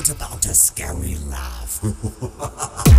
What about a scary laugh?